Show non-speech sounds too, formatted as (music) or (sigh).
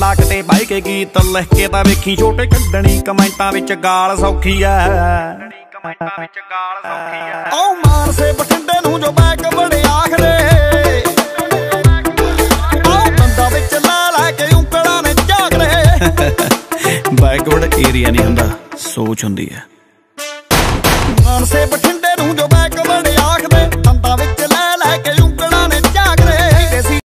ਕੱਲਾ ਕਿਤੇ ਬਾਈ ਕੇ ਗੀਤ ਲਿਖ ਕੇ ਤਾਂ ਵੇਖੀ ਛੋਟੇ ਕੱਢਣੀ ਕਮੈਂਟਾਂ ਵਿੱਚ ਗਾਲ ਸੌਖੀ ਐ। ਕਮੈਂਟਾਂ ਵਿੱਚ ਗਾਲ ਸੌਖੀ ਐ ਓ ਮਾਰਸੇ ਬਠਿੰਡੇ ਨੂੰ ਜੋ ਬੈਕ ਬੜੇ ਆਖਦੇ ਬੈਕਵਰਡ ਏਰੀਆ (laughs) ਨਹੀਂ ਹੁੰਦਾ ਸੋਚ ਹੁੰਦੀ ਹੈ ਮਾਨਸੇ ਬਠਿੰਡੇ